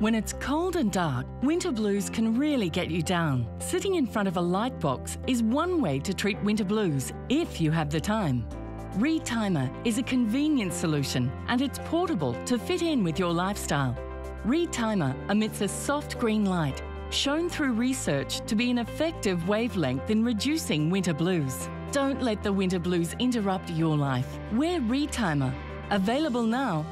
When it's cold and dark, winter blues can really get you down. Sitting in front of a light box is one way to treat winter blues if you have the time. ReTimer is a convenient solution and it's portable to fit in with your lifestyle. ReTimer emits a soft green light shown through research to be an effective wavelength in reducing winter blues. Don't let the winter blues interrupt your life. Wear ReTimer. Available now